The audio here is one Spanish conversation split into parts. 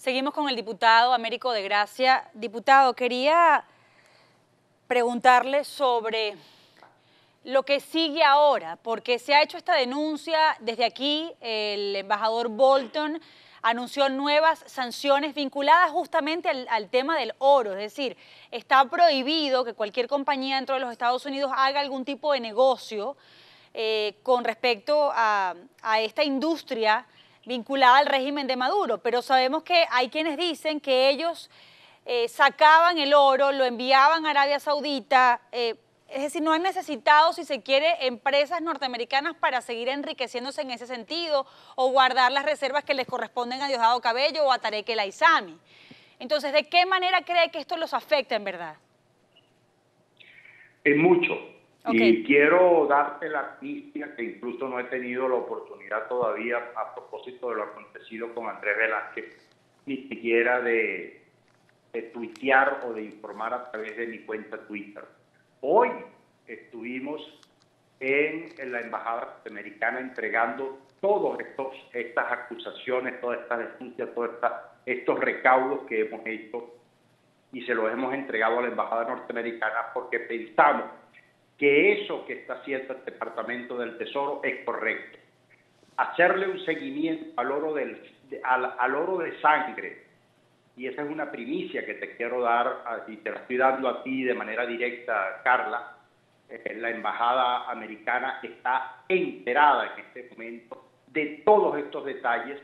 Seguimos con el diputado Américo de Gracia. Diputado, quería preguntarle sobre lo que sigue ahora, porque se ha hecho esta denuncia desde aquí, el embajador Bolton anunció nuevas sanciones vinculadas justamente al, tema del oro, es decir, está prohibido que cualquier compañía dentro de los Estados Unidos haga algún tipo de negocio eh, con respecto a, esta industria vinculada al régimen de Maduro, pero sabemos que hay quienes dicen que ellos eh, sacaban el oro, lo enviaban a Arabia Saudita, eh, es decir, no han necesitado, si se quiere, empresas norteamericanas para seguir enriqueciéndose en ese sentido o guardar las reservas que les corresponden a Diosdado Cabello o a Tarek El Aizami. Entonces, ¿de qué manera cree que esto los afecta en verdad? En mucho. Y quiero darte la noticia que incluso no he tenido la oportunidad todavía a propósito de lo acontecido con Andrés Velázquez, ni siquiera de, de tuitear o de informar a través de mi cuenta Twitter. Hoy estuvimos en, la Embajada Americana entregando todas estas acusaciones, todas estas denuncias, todos estos recaudos que hemos hecho y se los hemos entregado a la Embajada Norteamericana porque pensamos que eso que está haciendo el Departamento del Tesoro es correcto. Hacerle un seguimiento al oro, del, al oro de sangre y esa es una primicia que te quiero dar, y te la estoy dando a ti de manera directa, Carla. Eh, la embajada americana está enterada en este momento de todos estos detalles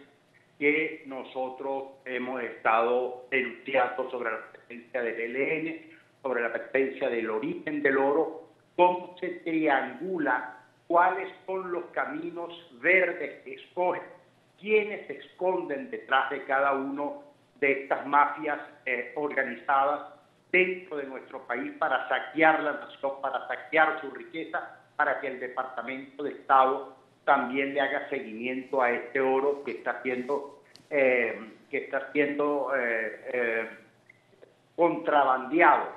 que nosotros hemos estado denunciando sobre la presencia del ELN, sobre la presencia del origen del oro, cómo se triangula, cuáles son los caminos verdes que escogen, quiénes se esconden detrás de cada uno de estas mafias eh, organizadas dentro de nuestro país para saquear la nación, para saquear su riqueza, para que el Departamento de Estado también le haga seguimiento a este oro que está siendo, eh, que está siendo eh, contrabandeado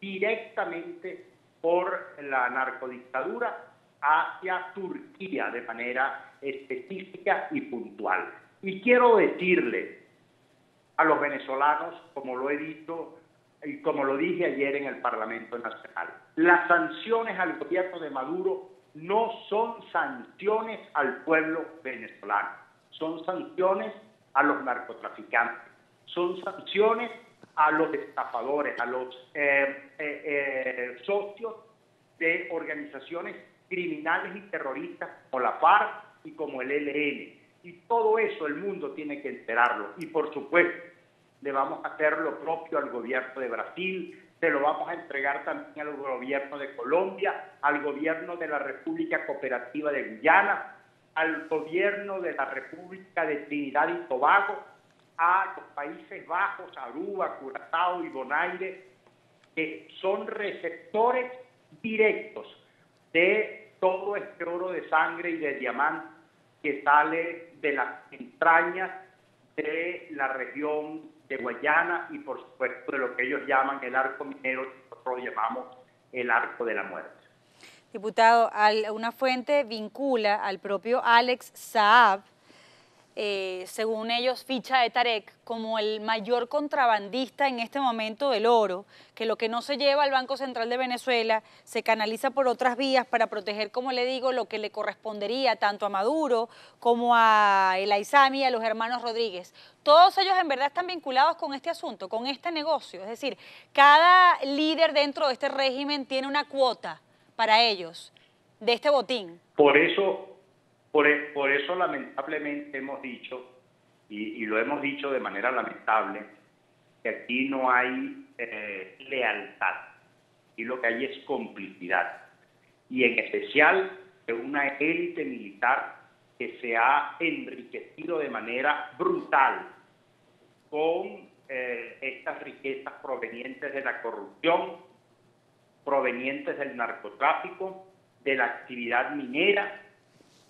directamente por la narcodictadura hacia Turquía de manera específica y puntual. Y quiero decirle, a los venezolanos, como lo he dicho y como lo dije ayer en el Parlamento Nacional. Las sanciones al gobierno de Maduro no son sanciones al pueblo venezolano, son sanciones a los narcotraficantes, son sanciones a los estafadores, a los eh, eh, eh, socios de organizaciones criminales y terroristas como la FARC y como el ELN. Y todo eso el mundo tiene que enterarlo. Y por supuesto, le vamos a hacer lo propio al gobierno de Brasil, se lo vamos a entregar también al gobierno de Colombia, al gobierno de la República Cooperativa de Guyana, al gobierno de la República de Trinidad y Tobago, a los Países Bajos, Aruba, Curazao y Bonaire, que son receptores directos de todo este oro de sangre y de diamante que sale de las entrañas de la región de Guayana y por supuesto de lo que ellos llaman el arco minero, nosotros llamamos el arco de la muerte. Diputado, una fuente vincula al propio Alex Saab, eh, según ellos, ficha de Tarek como el mayor contrabandista en este momento del oro, que lo que no se lleva al Banco Central de Venezuela se canaliza por otras vías para proteger, como le digo, lo que le correspondería tanto a Maduro como a El Aizami y a los hermanos Rodríguez. Todos ellos en verdad están vinculados con este asunto, con este negocio. Es decir, cada líder dentro de este régimen tiene una cuota para ellos de este botín. Por eso, por, e, por eso lamentablemente hemos dicho, y, lo hemos dicho de manera lamentable, que aquí no hay eh, lealtad, y lo que hay es complicidad. Y en especial de una élite militar que se ha enriquecido de manera brutal con eh, estas riquezas provenientes de la corrupción, provenientes del narcotráfico, de la actividad minera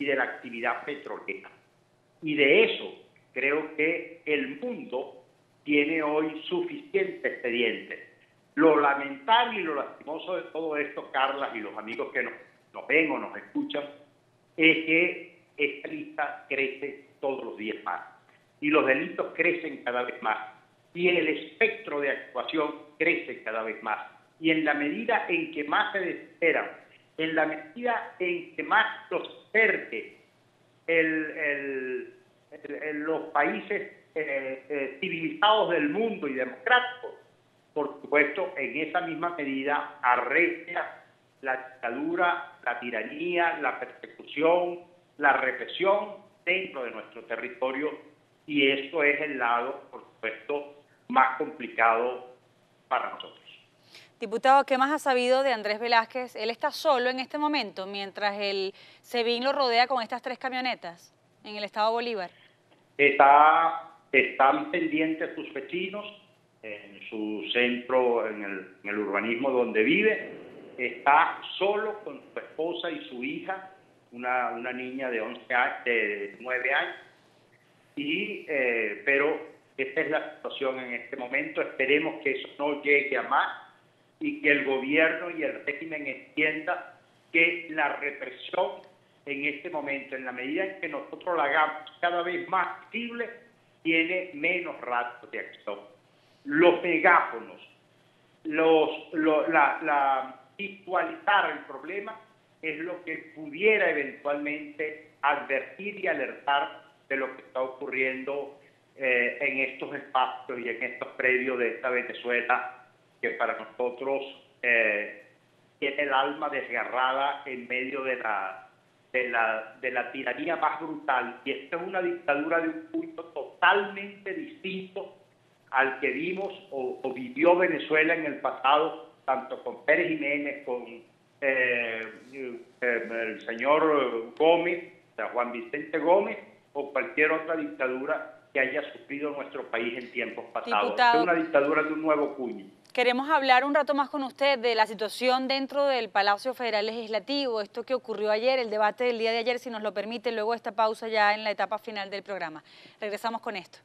y de la actividad petrolera. Y de eso creo que el mundo tiene hoy suficiente expediente. Lo lamentable y lo lastimoso de todo esto, Carla, y los amigos que nos, nos ven o nos escuchan, es que esta lista crece todos los días más. y los delitos crecen cada vez más y el espectro de actuación crece cada vez más. Y en la medida en que más se desesperan, en la medida en que más prosperque el, los países eh, eh, civilizados del mundo y democráticos, por supuesto, en esa misma medida arrestia la dictadura, la tiranía, la persecución, la represión dentro de nuestro territorio y esto es el lado, por supuesto, más complicado para nosotros. Diputado, ¿qué más ha sabido de Andrés Velázquez? Él está solo en este momento mientras el SEBIN lo rodea con estas tres camionetas en el estado Bolívar. Está, están pendientes sus vecinos en su centro, en el, urbanismo donde vive. Está solo con su esposa y su hija, una, niña de, 11 de 9 años. Y, eh, pero esta es la situación en este momento. Esperemos que eso no llegue a más y que el gobierno y el régimen entienda que la represión en este momento, en la medida en que nosotros la hagamos cada vez más visible, tiene menos ratos de acción. Los megáfonos, los, la, la visualizar el problema es lo que pudiera eventualmente advertir y alertar de lo que está ocurriendo eh, en estos espacios y en estos predios de esta Venezuela que para nosotros eh, tiene el alma desgarrada en medio de la, de la, de la tiranía más brutal. Y esta es una dictadura de un punto totalmente distinto al que vimos o, vivió Venezuela en el pasado, tanto con Pérez Jiménez, con eh, el señor Gómez, Juan Vicente Gómez, o cualquier otra dictadura que haya sufrido nuestro país en tiempos pasados. es una dictadura de un nuevo puño. Queremos hablar un rato más con usted de la situación dentro del Palacio Federal Legislativo, esto que ocurrió ayer, el debate del día de ayer, si nos lo permite, luego esta pausa ya en la etapa final del programa. Regresamos con esto.